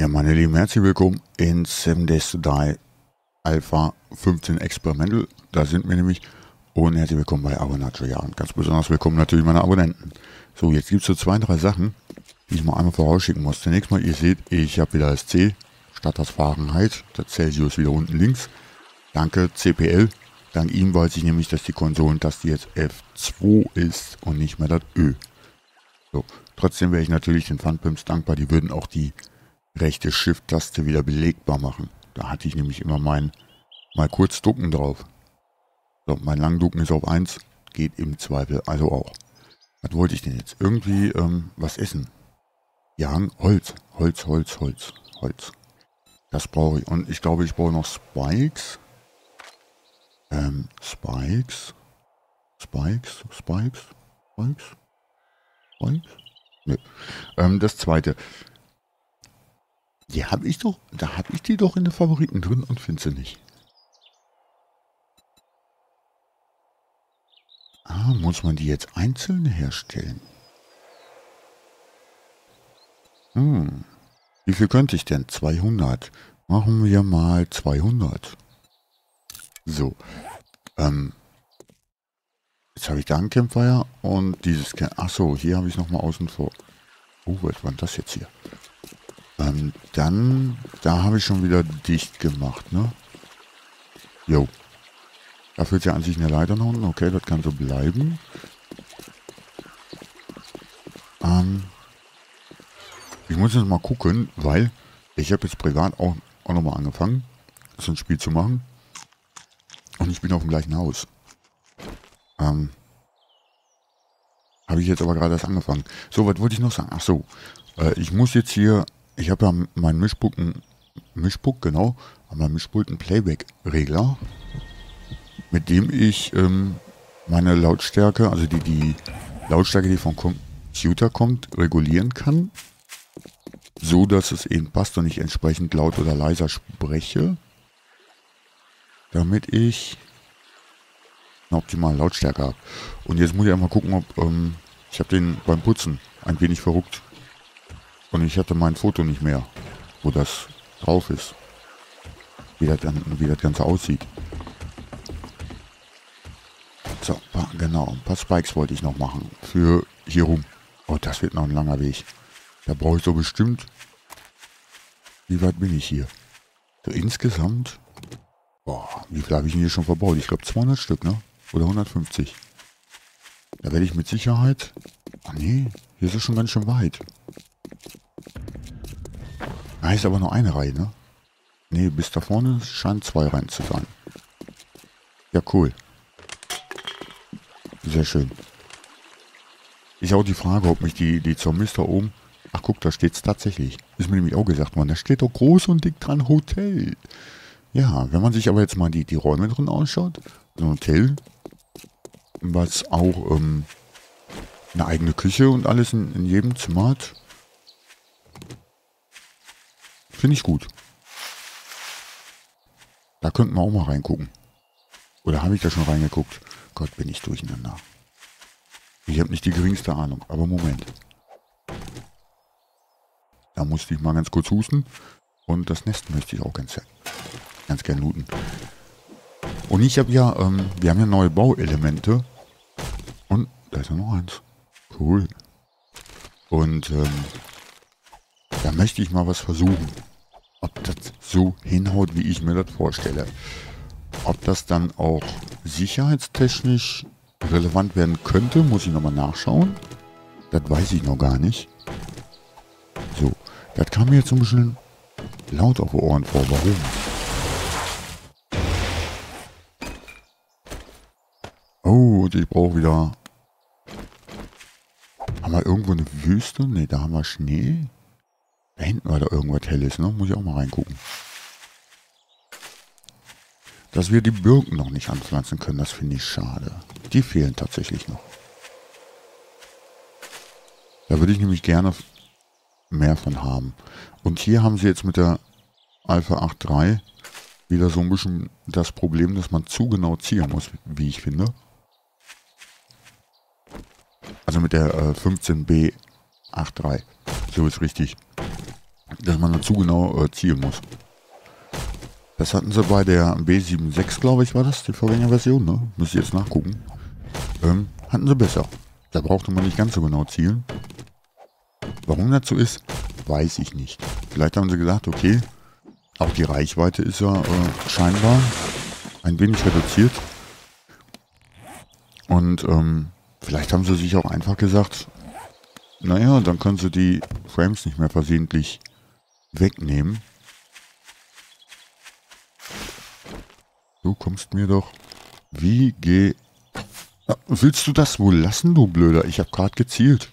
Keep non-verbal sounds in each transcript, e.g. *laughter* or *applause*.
Ja, meine Lieben, herzlich willkommen in 7 Days to Die Alpha 15 Experimental. Da sind wir nämlich. Und herzlich willkommen bei Abonato. Ja, und ganz besonders willkommen natürlich meine Abonnenten. So, jetzt gibt es so zwei, drei Sachen, die ich mal einmal vorausschicken muss. Zunächst mal, ihr seht, ich habe wieder das C statt das Fahrenheit. Das Celsius wieder unten links. Danke, CPL. Dank ihm weiß ich nämlich, dass die Konsolentaste jetzt F2 ist und nicht mehr das Ö. So, trotzdem wäre ich natürlich den Funpimps dankbar. Die würden auch die rechte Shift-Taste wieder belegbar machen. Da hatte ich nämlich immer mein mal kurz ducken drauf. So, mein Langducken ist auf 1, geht im Zweifel also auch. Was wollte ich denn jetzt? Irgendwie ähm, was essen. Ja, Holz, Holz, Holz, Holz, Holz. Das brauche ich. Und ich glaube, ich brauche noch Spikes. Ähm, Spikes. Spikes, Spikes, Spikes, Spikes. Nö. Ähm, das zweite. Die habe ich doch, da habe ich die doch in den Favoriten drin und finde sie nicht. Ah, muss man die jetzt einzeln herstellen? Hm. Wie viel könnte ich denn? 200. Machen wir mal 200. So. Ähm. Jetzt habe ich da einen Campfire und dieses... Achso, hier habe ich nochmal außen vor. Oh, was war das jetzt hier? Ähm, dann, da habe ich schon wieder dicht gemacht, ne? Jo. Da führt ja an sich eine Leiter nach unten. Okay, das kann so bleiben. Ähm, ich muss jetzt mal gucken, weil ich habe jetzt privat auch, auch nochmal angefangen, so ein Spiel zu machen. Und ich bin auf dem gleichen Haus. Ähm, habe ich jetzt aber gerade erst angefangen. So, was wollte ich noch sagen? Ach so, äh, ich muss jetzt hier ich habe ja meinen Mischpult, Mischpult, genau, an meinem Mischpult einen Playback-Regler, mit dem ich ähm, meine Lautstärke, also die, die Lautstärke, die vom Computer kommt, regulieren kann, so dass es eben passt und ich entsprechend laut oder leiser spreche, damit ich eine optimale Lautstärke habe. Und jetzt muss ich einmal gucken, ob ähm, ich habe den beim Putzen ein wenig verrückt und ich hatte mein Foto nicht mehr, wo das drauf ist. Wie das, wie das Ganze aussieht. So, genau, ein paar Spikes wollte ich noch machen. Für hier rum. Oh, das wird noch ein langer Weg. Da brauche ich so bestimmt... Wie weit bin ich hier? So insgesamt... Boah, wie viel habe ich denn hier schon verbaut? Ich glaube 200 Stück, ne? Oder 150. Da werde ich mit Sicherheit... Ah nee, hier ist es schon ganz schön weit. Da ist aber nur eine Reihe, ne? Ne, bis da vorne scheinen zwei Reihen zu sein. Ja, cool. Sehr schön. Ist auch die Frage, ob mich die, die Zombies da oben... Ach guck, da steht es tatsächlich. Ist mir nämlich auch gesagt worden. Da steht doch groß und dick dran Hotel. Ja, wenn man sich aber jetzt mal die, die Räume drin ausschaut, so ein Hotel, was auch ähm, eine eigene Küche und alles in, in jedem Zimmer hat, Finde ich gut. Da könnten wir auch mal reingucken. Oder habe ich da schon reingeguckt? Gott, bin ich durcheinander. Ich habe nicht die geringste Ahnung, aber Moment. Da musste ich mal ganz kurz husten. Und das Nest möchte ich auch ganz, ganz gern looten. Und ich habe ja, ähm, wir haben ja neue Bauelemente. Und da ist ja noch eins. Cool. Und ähm, da möchte ich mal was versuchen ob das so hinhaut, wie ich mir das vorstelle. Ob das dann auch sicherheitstechnisch relevant werden könnte, muss ich nochmal nachschauen. Das weiß ich noch gar nicht. So, das kam mir jetzt ein bisschen laut auf die Ohren vor. Warum? Oh, und ich brauche wieder... Haben wir irgendwo eine Wüste? Ne, da haben wir Schnee. Da hinten war da irgendwas Helles, ne? Muss ich auch mal reingucken. Dass wir die Birken noch nicht anpflanzen können, das finde ich schade. Die fehlen tatsächlich noch. Da würde ich nämlich gerne mehr von haben. Und hier haben sie jetzt mit der Alpha 8.3 wieder so ein bisschen das Problem, dass man zu genau ziehen muss, wie ich finde. Also mit der äh, 15b 8.3. So ist richtig. Dass man dazu genau äh, zielen muss. Das hatten sie bei der B76, glaube ich, war das, die Vorgängerversion, ne? Müsst jetzt nachgucken. Ähm, hatten sie besser. Da brauchte man nicht ganz so genau zielen. Warum so ist, weiß ich nicht. Vielleicht haben sie gesagt, okay, auch die Reichweite ist ja äh, scheinbar ein wenig reduziert. Und ähm, vielleicht haben sie sich auch einfach gesagt, naja, dann können sie die Frames nicht mehr versehentlich wegnehmen. Du kommst mir doch... Wie geh... Willst du das wohl lassen, du Blöder? Ich habe gerade gezielt.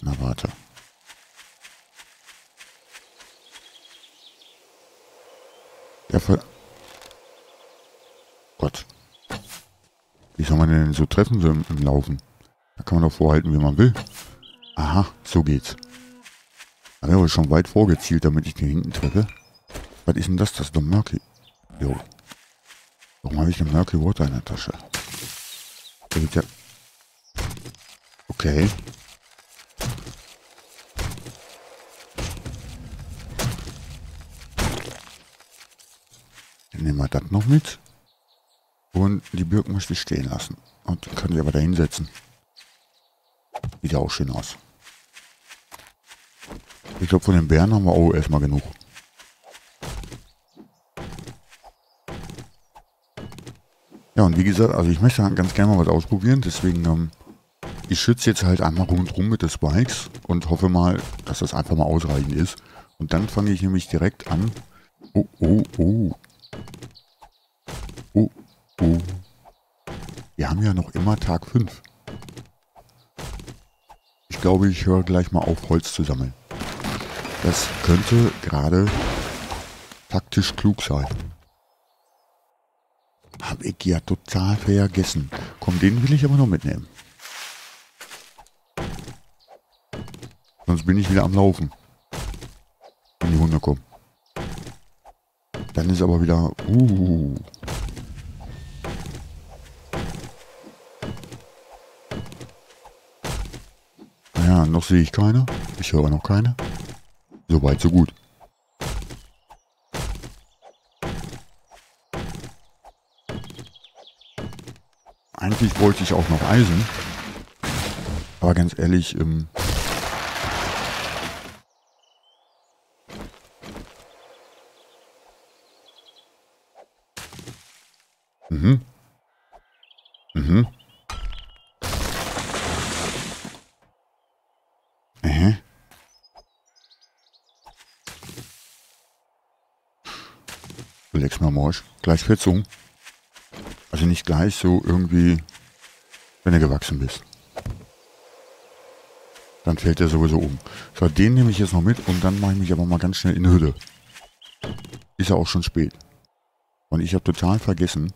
Na, warte. Ja, ver... Gott. Wie soll man denn so treffen so im, im Laufen? Da kann man doch vorhalten, wie man will. Aha, so geht's. Da wäre schon weit vorgezielt, damit ich den hinten treffe. Was ist denn das? Das ist doch Murky. Jo. Warum habe ich den Murky Water in der Tasche? Ja... Okay. Dann nehmen wir das noch mit. Und die Birken möchte ich stehen lassen. Und können wir aber da hinsetzen. Sieht ja auch schön aus. Ich glaube, von den Bären haben wir auch erstmal genug. Ja, und wie gesagt, also ich möchte ganz gerne mal was ausprobieren, deswegen, ähm, ich schütze jetzt halt einmal rundherum mit den Spikes und hoffe mal, dass das einfach mal ausreichend ist. Und dann fange ich nämlich direkt an. Oh, oh, oh. Oh, oh. Wir haben ja noch immer Tag 5 glaube, ich höre gleich mal auf, Holz zu sammeln. Das könnte gerade taktisch klug sein. Hab ich ja total vergessen. Komm, den will ich aber noch mitnehmen. Sonst bin ich wieder am Laufen. Wenn die Hunde kommen. Dann ist aber wieder... Uh, Ja, noch sehe ich keine. Ich höre noch keine. Soweit, so gut. Eigentlich wollte ich auch noch Eisen. Aber ganz ehrlich, ähm, Mhm. Morsch. Gleich Fetzung. Also nicht gleich so irgendwie, wenn du gewachsen bist. Dann fällt der sowieso um. So, den nehme ich jetzt noch mit und dann mache ich mich aber mal ganz schnell in die Hütte. Ist ja auch schon spät. Und ich habe total vergessen.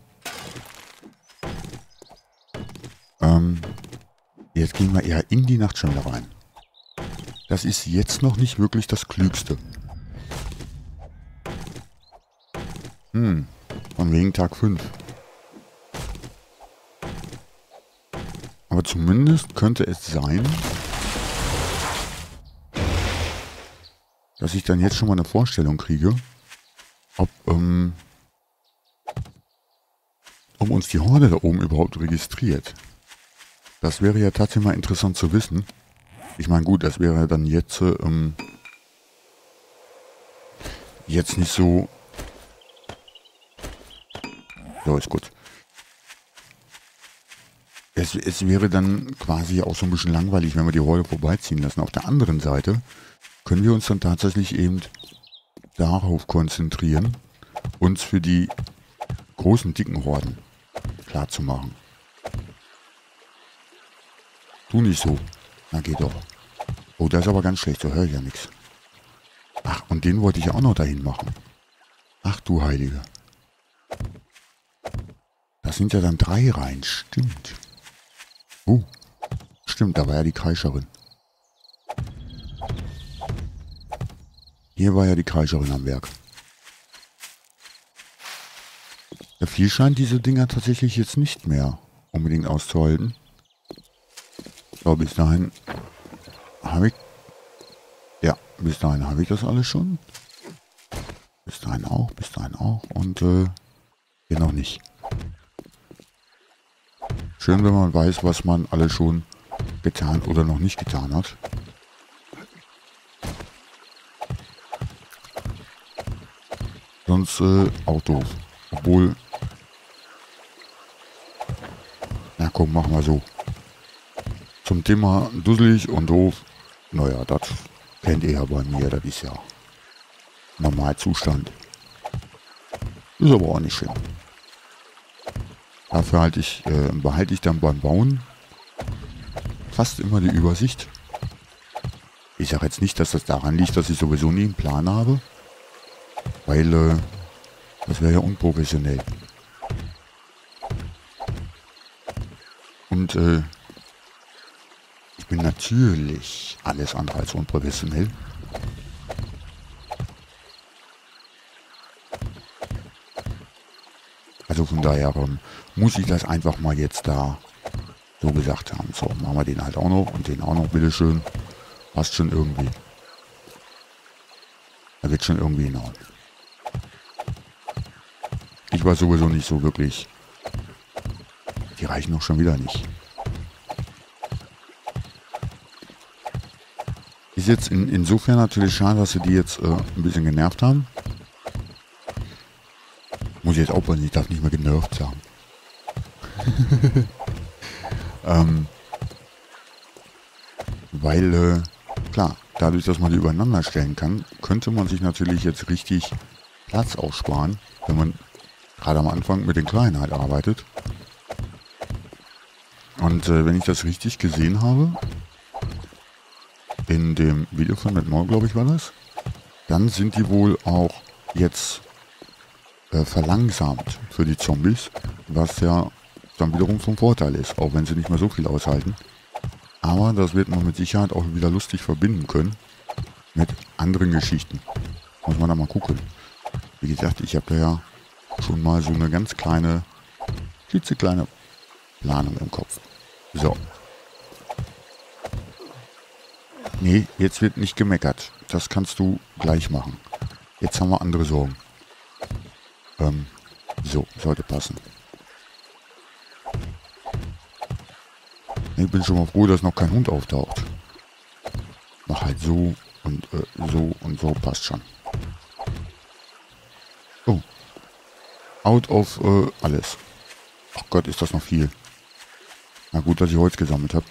Ähm, jetzt gehen wir eher in die Nachtschwelle rein. Das ist jetzt noch nicht wirklich das Klügste. Hm, von wegen Tag 5. Aber zumindest könnte es sein, dass ich dann jetzt schon mal eine Vorstellung kriege, ob, ähm, ob uns die Horde da oben überhaupt registriert. Das wäre ja tatsächlich mal interessant zu wissen. Ich meine, gut, das wäre dann jetzt, ähm, jetzt nicht so so, ist gut. Es, es wäre dann quasi auch so ein bisschen langweilig, wenn wir die Horde vorbeiziehen lassen. Auf der anderen Seite können wir uns dann tatsächlich eben darauf konzentrieren, uns für die großen, dicken Horden klar zu machen. Tu nicht so. Na, geht doch. Oh, das ist aber ganz schlecht, so höre ich ja nichts. Ach, und den wollte ich auch noch dahin machen. Ach du Heilige. Sind ja dann drei Reihen. Stimmt. Oh. Stimmt, da war ja die Kreischerin. Hier war ja die Kreischerin am Werk. Ja, viel scheint diese Dinger tatsächlich jetzt nicht mehr unbedingt auszuhalten. So, bis dahin habe ich... Ja. bis dahin habe ich das alles schon. Bis dahin auch, bis dahin auch. Und äh, hier noch nicht. Schön, wenn man weiß, was man alles schon getan oder noch nicht getan hat. Sonst äh, auch doof. Obwohl... Na komm, machen wir so. Zum Thema dusselig und doof. Naja, das kennt ihr ja bei mir. Das ist ja Normalzustand. Ist aber auch nicht schlimm. Dafür halte ich, äh, behalte ich dann beim Bauen fast immer die Übersicht. Ich sage jetzt nicht, dass das daran liegt, dass ich sowieso nie einen Plan habe. Weil äh, das wäre ja unprofessionell. Und äh, ich bin natürlich alles andere als unprofessionell. Also von daher ähm, muss ich das einfach mal jetzt da so gesagt haben. So, machen wir den halt auch noch und den auch noch, bitteschön. Passt schon irgendwie. Da wird schon irgendwie hinhauen. Ich war sowieso nicht so wirklich. Die reichen doch schon wieder nicht. Ist jetzt in, insofern natürlich schade, dass sie die jetzt äh, ein bisschen genervt haben. Muss ich jetzt aufpassen, ich darf nicht mehr genervt sagen. *laughs* ähm, weil, äh, klar, dadurch, dass man die übereinander stellen kann, könnte man sich natürlich jetzt richtig Platz aussparen, wenn man gerade am Anfang mit den Kleinen halt arbeitet. Und äh, wenn ich das richtig gesehen habe, in dem Video von Matt Moore, glaube ich, war das, dann sind die wohl auch jetzt äh, verlangsamt für die Zombies, was ja dann wiederum vom Vorteil ist, auch wenn sie nicht mehr so viel aushalten. Aber das wird man mit Sicherheit auch wieder lustig verbinden können mit anderen Geschichten. Muss man da mal gucken. Wie gesagt, ich habe ja schon mal so eine ganz kleine, klitzekleine Planung im Kopf. So. Nee, jetzt wird nicht gemeckert. Das kannst du gleich machen. Jetzt haben wir andere Sorgen. Ähm, so, sollte passen. Ich bin schon mal froh, dass noch kein Hund auftaucht. Mach halt so und äh, so und so passt schon. Oh. Out of äh, alles. Ach Gott, ist das noch viel. Na gut, dass ich Holz gesammelt habe.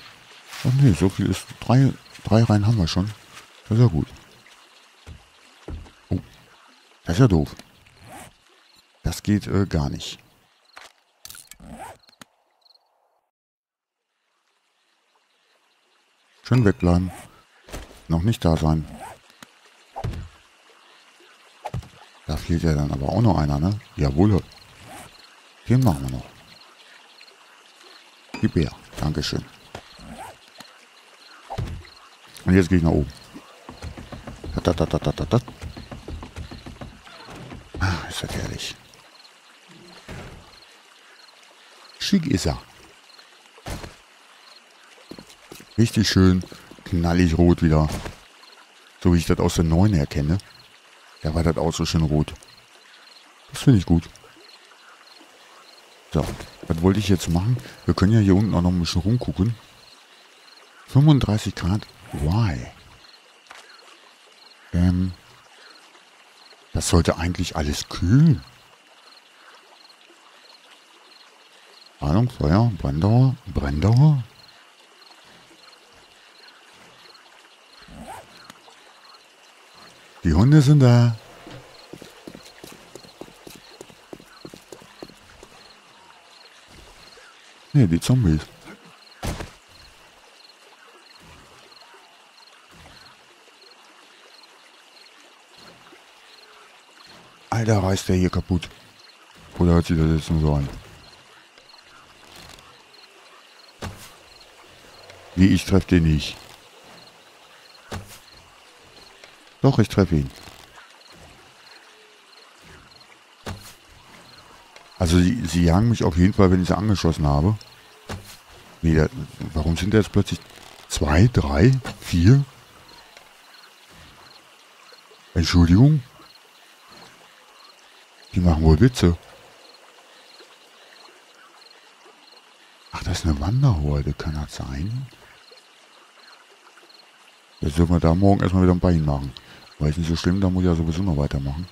Ach nee, so viel ist. Drei, drei Reihen haben wir schon. Das ist ja gut. Oh. Das ist ja doof. Das geht äh, gar nicht. Schön wegbleiben. Noch nicht da sein. Da fehlt ja dann aber auch noch einer, ne? Jawohl. Den machen wir noch. Gib her. Dankeschön. Und jetzt gehe ich nach oben. Da. Ah, ist das herrlich. Schick ist er. Richtig schön knallig rot wieder. So wie ich das aus der 9 erkenne. Da war das auch so schön rot. Das finde ich gut. So, was wollte ich jetzt machen? Wir können ja hier unten auch noch ein bisschen rumgucken. 35 Grad. Why? Ähm, das sollte eigentlich alles kühlen. Ahnung, Feuer, Brenndauer, Brenndauer. Die Hunde sind da. Ne, die Zombies. Alter, reißt der hier kaputt. Oder hört sich das jetzt nur so an? Wie, ich treffe den nicht. Doch, ich treffe ihn. Also sie, sie jagen mich auf jeden Fall, wenn ich sie angeschossen habe. Nee, da, warum sind da jetzt plötzlich zwei, drei, vier? Entschuldigung? Die machen wohl Witze. Ach, das ist eine Wanderhorde, kann das sein? Jetzt dürfen wir da morgen erstmal wieder ein Bein machen. Weil es nicht so schlimm, da muss ich ja sowieso noch weitermachen.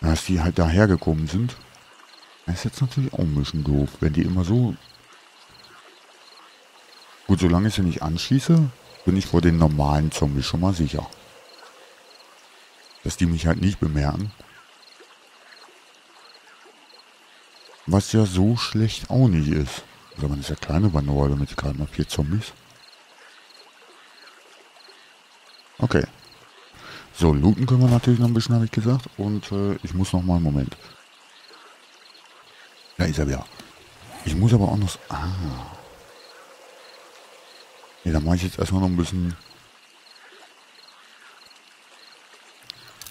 Dass die halt dahergekommen sind, ist jetzt natürlich auch ein bisschen doof, wenn die immer so... Gut, solange ich sie nicht anschieße, bin ich vor den normalen Zombies schon mal sicher. Dass die mich halt nicht bemerken. Was ja so schlecht auch nicht ist. Also man ist ja kleine Banauer, damit gerade mal vier Zombies. Okay. So, looten können wir natürlich noch ein bisschen, habe ich gesagt. Und äh, ich muss noch mal einen Moment. Da ist er wieder. Ich muss aber auch noch... Ah. Ne, dann mache ich jetzt erstmal noch ein bisschen...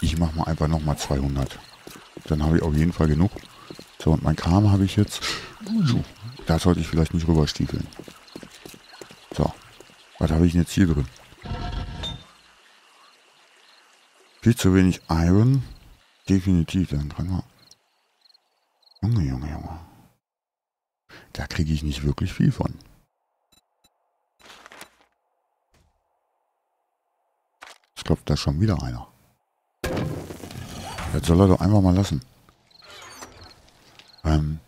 Ich mache mal einfach noch mal 200. Dann habe ich auf jeden Fall genug. So, und mein Kram habe ich jetzt... Da sollte ich vielleicht nicht rüberstiefeln. So. Was habe ich denn jetzt hier drin? Viel zu wenig Iron. Definitiv, dann man... Junge, Junge, Junge. Da kriege ich nicht wirklich viel von. Es klopft da schon wieder einer. Jetzt soll er doch einfach mal lassen. Ähm,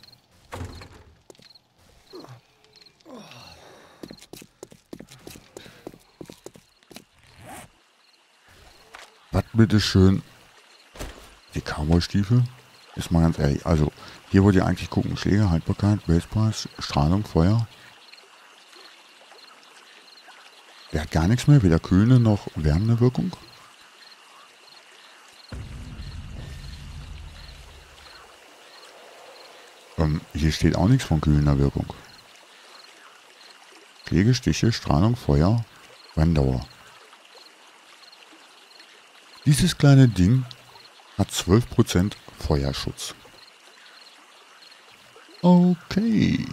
Was bitteschön? Die Cowboy-Stiefel? Ist mal ganz ehrlich. Also, hier wollt ihr eigentlich gucken. Schläge, Haltbarkeit, Basepass, Strahlung, Feuer. Der hat gar nichts mehr. Weder kühlende noch wärmende Wirkung. Ähm, hier steht auch nichts von kühlender Wirkung. Schläge, Stiche, Strahlung, Feuer, Wanddauer. Dieses kleine Ding hat 12% Feuerschutz. Okay.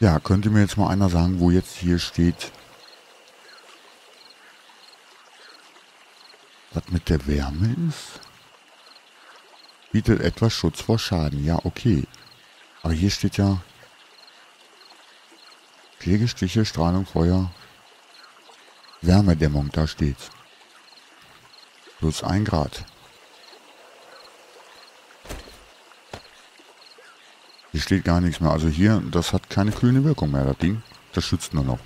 Ja, könnte mir jetzt mal einer sagen, wo jetzt hier steht, was mit der Wärme ist? Bietet etwas Schutz vor Schaden. Ja, okay. Aber hier steht ja Pflegestiche, Strahlung, Feuer, Wärmedämmung, da steht's. Plus ein Grad. Hier steht gar nichts mehr. Also hier, das hat keine kühlende Wirkung mehr, das Ding. Das schützt nur noch.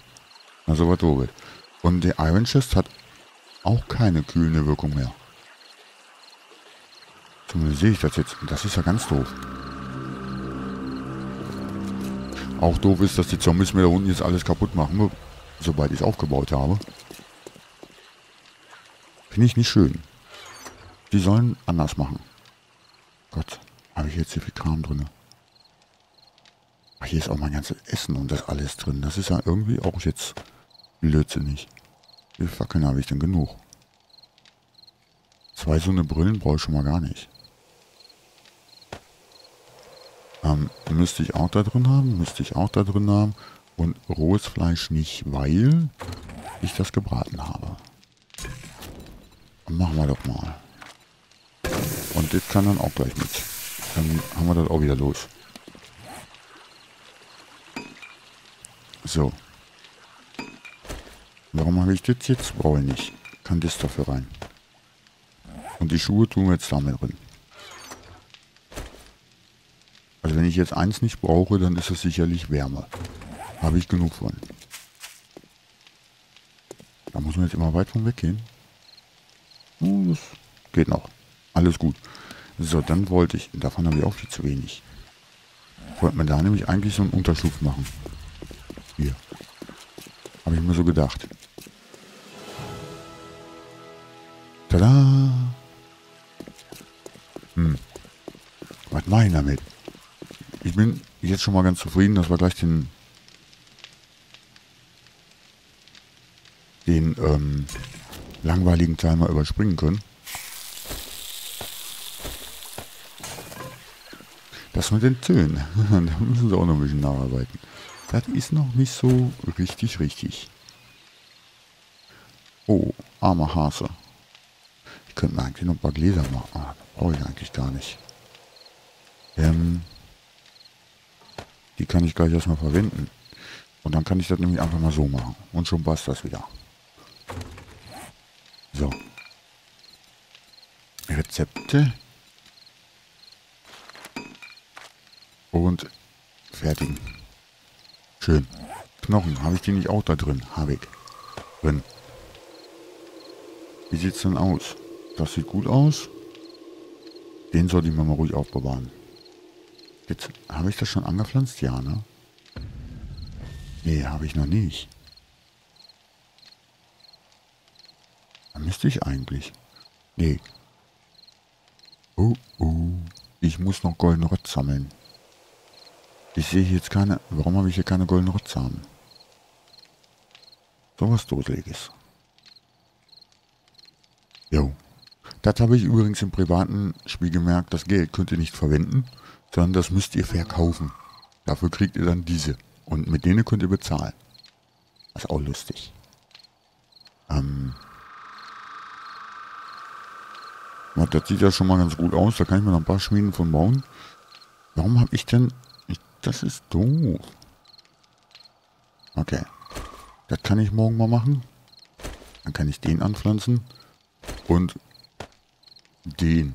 Also was doof Und der Iron Chest hat auch keine kühlende Wirkung mehr. Zumindest sehe ich das jetzt. Das ist ja ganz doof. Auch doof ist, dass die Zombies mir da unten jetzt alles kaputt machen, sobald ich es aufgebaut habe. Finde ich nicht schön. Die sollen anders machen. Gott, habe ich jetzt hier viel Kram drin. Hier ist auch mein ganzes Essen und das alles drin. Das ist ja irgendwie auch jetzt blödsinnig. Wie Fackeln habe ich denn genug? Zwei so eine Brillen brauche ich schon mal gar nicht. Ähm, müsste ich auch da drin haben, müsste ich auch da drin haben. Und rohes Fleisch nicht, weil ich das gebraten habe. Machen wir doch mal. Und das kann dann auch gleich mit. Dann haben wir das auch wieder los. So. Warum habe ich das jetzt? Brauche ich nicht. Kann das dafür rein. Und die Schuhe tun wir jetzt damit drin. Also wenn ich jetzt eins nicht brauche, dann ist es sicherlich Wärme. Habe ich genug von. Da muss man jetzt immer weit von weggehen. Oh, das geht noch. Alles gut. So, dann wollte ich, davon habe ich auch viel zu wenig. Wollte man da nämlich eigentlich so einen Unterschlupf machen. Hier. Habe ich mir so gedacht. Tada! Hm. Was mache ich damit? Ich bin jetzt schon mal ganz zufrieden, dass wir gleich den den ähm, langweiligen Teil mal überspringen können. Das mit den Tönen, *laughs* da müssen sie auch noch ein bisschen nacharbeiten. Das ist noch nicht so richtig, richtig. Oh, armer Hase. Ich könnte mir eigentlich noch ein paar Gläser machen. Ah, brauche ich eigentlich gar nicht. Ähm, die kann ich gleich erstmal verwenden. Und dann kann ich das nämlich einfach mal so machen. Und schon passt das wieder. So. Rezepte. Und fertigen. Schön. Knochen. Habe ich die nicht auch da drin? Habe ich. Drin. Wie sieht es denn aus? Das sieht gut aus. Den sollte ich mir mal ruhig aufbewahren. Jetzt habe ich das schon angepflanzt? Ja, ne? Nee, habe ich noch nicht. Müsste ich eigentlich. Nee. Oh, oh. Ich muss noch goldene Rotz sammeln. Ich sehe jetzt keine... Warum habe ich hier keine goldenen Rotzsamen? So was Doseliges. Jo. Das habe ich übrigens im privaten Spiel gemerkt. Das Geld könnt ihr nicht verwenden, sondern das müsst ihr verkaufen. Dafür kriegt ihr dann diese. Und mit denen könnt ihr bezahlen. Das ist auch lustig. Ähm. Das sieht ja schon mal ganz gut aus. Da kann ich mir noch ein paar Schmieden von bauen. Warum habe ich denn... Das ist doof. Okay. Das kann ich morgen mal machen. Dann kann ich den anpflanzen. Und den,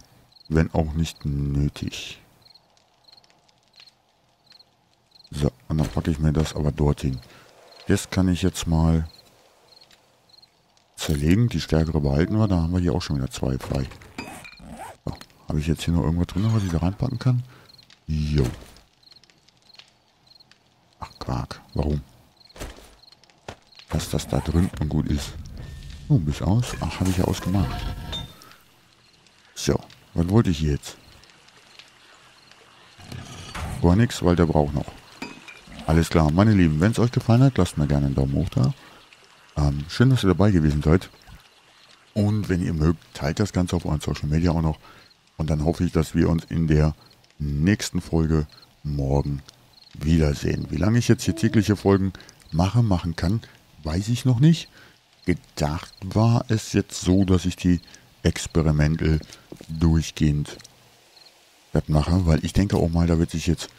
wenn auch nicht nötig. So, und dann packe ich mir das aber dorthin. Das kann ich jetzt mal zerlegen. Die stärkere behalten wir. Da haben wir hier auch schon wieder zwei frei. Habe ich jetzt hier noch irgendwas drin, was ich da reinpacken kann? Jo. Ach, Quark. Warum? Dass das da drin und gut ist. Oh, bis aus. Ach, habe ich ja ausgemacht. So, was wollte ich jetzt? Gar nichts, weil der braucht noch. Alles klar, meine Lieben, wenn es euch gefallen hat, lasst mir gerne einen Daumen hoch da. Ähm, schön, dass ihr dabei gewesen seid. Und wenn ihr mögt, teilt das Ganze auf euren Social Media auch noch. Und dann hoffe ich, dass wir uns in der nächsten Folge morgen wiedersehen. Wie lange ich jetzt hier tägliche Folgen mache, machen kann, weiß ich noch nicht. Gedacht war es jetzt so, dass ich die experimental durchgehend das mache, weil ich denke auch mal, da wird sich jetzt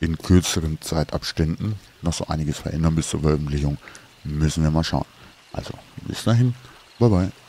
in kürzeren Zeitabständen noch so einiges verändern bis zur Veröffentlichung. Müssen wir mal schauen. Also, bis dahin. Bye bye.